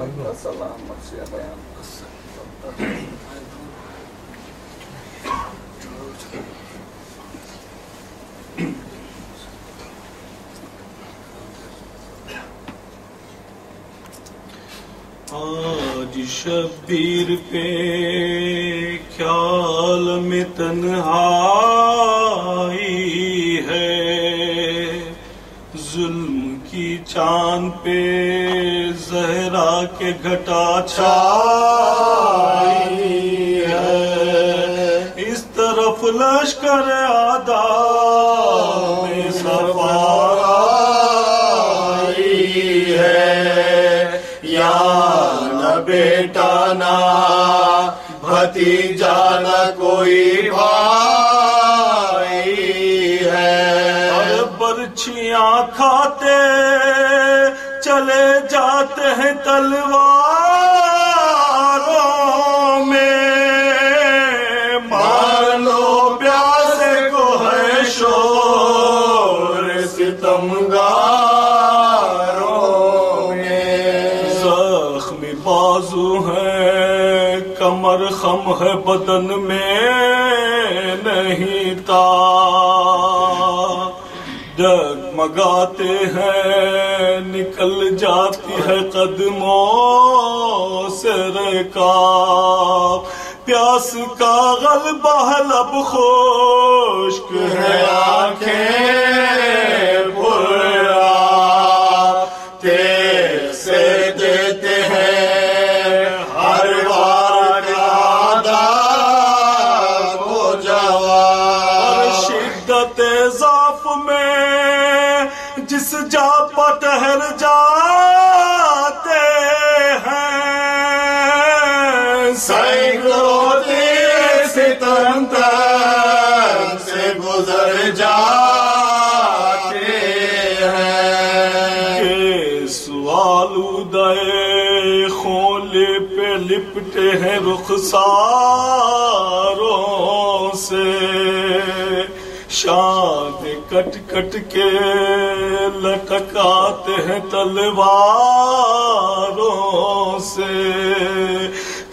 सलामत से बयान आज शब्बीर पे ख्याल में तन्हाई चाँद पे जहरा के घटा छाई है। इस तरफ़ लश्कर आदा में सफ़ाई है। या न बेटा ना, भतीजा न कोई भाई है। बर्छियाँ खाते चले जाते हैं तलवारों में। मार लो प्यासे को है शोर सितमगारों में। जख्मी बाजू है, कमर खम है बदन में, नहीं ता डगमगाते हैं, निकल जाती है कदमों से रकाब। प्यास का गलबा लब खुश्क है, आँखें शिद्दत जाफ में, जिस जा पर ठहर जाते हैं। सैकड़ों तीर सितम तक से गुजर जाते हैं। सवाल उदय खोले पे लिपटे हैं रुखसारों से। शाद कट कट के लटकाते हैं तलवारों से।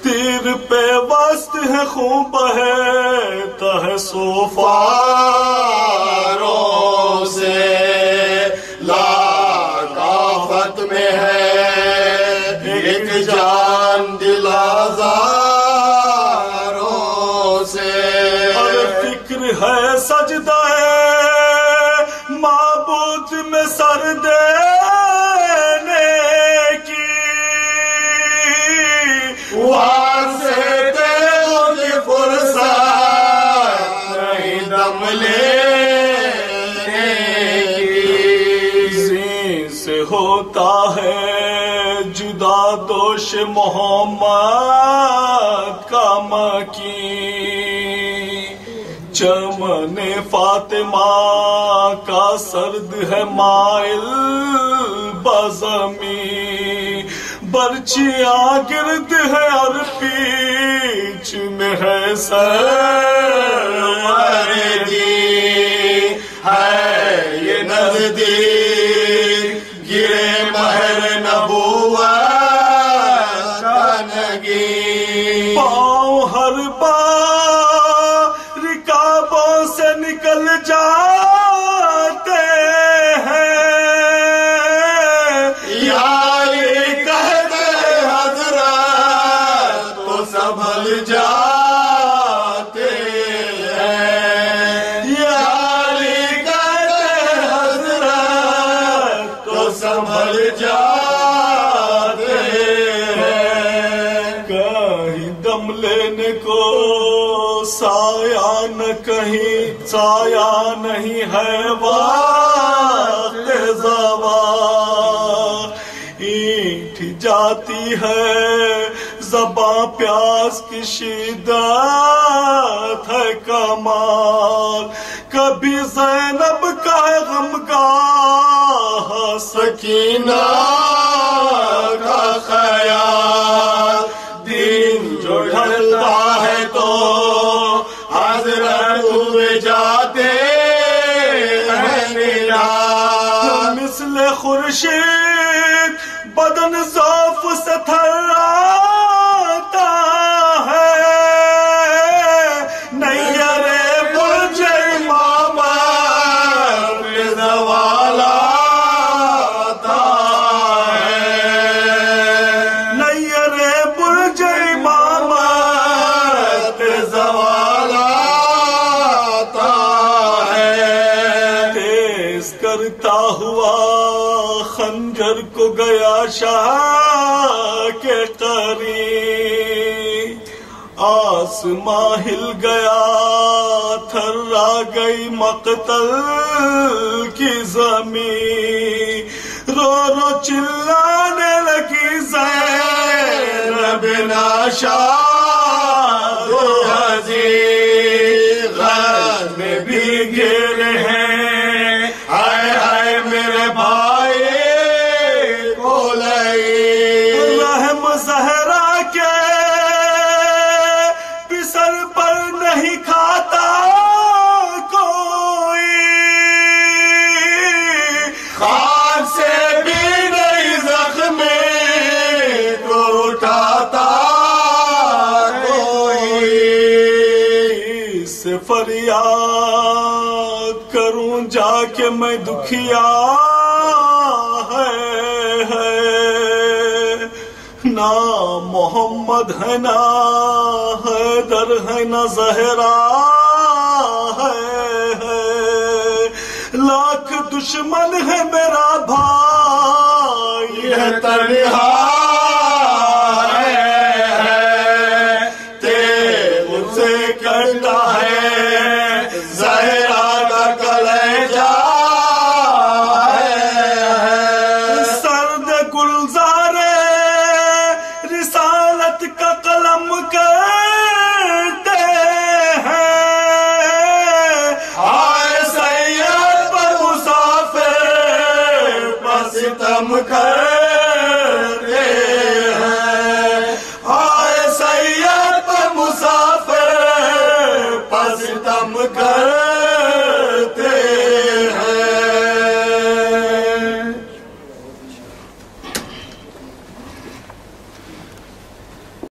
तीर पे बस्त है, खूब है है सोफा। है सजदा है माबूद में सर देने की। वहाँ से की फुर्सत नहीं दम जी से होता है जुदा दोष मोहम्मद का मकी चमन फातिमा का सर्द है माइल बजमी। बर्चिया गिरद है और पीछ में है सर कहीं साया नहीं है वक्त जवा ईठ जाती है जबा प्यास की शिदत है कमाल। कभी जैनब का गम का सकीना का ख्याल। दिन जो ढलता है तो हज़रत हुए जाते मिसल खुर्शीद, बदन जौफ से करता हुआ खंजर को गया शाह के करीब आसमा हिल गया, थर्रा गई मकतल की जमी। रो रो चिल्लाने लगी जैनाशा नाशा दो हजी घर में भी गिर है। फरियाद करूँ जाके मैं दुखिया है, है। ना मोहम्मद है ना हैदर है ना जहरा है, है। लाख दुश्मन है मेरा भाई यह तनहा। करता है। जहरा का कलेजा सर्द गुलजारे, रिसालत का कलम करते हैं। हाय सैयद पर मुसाफिर पर सितम कर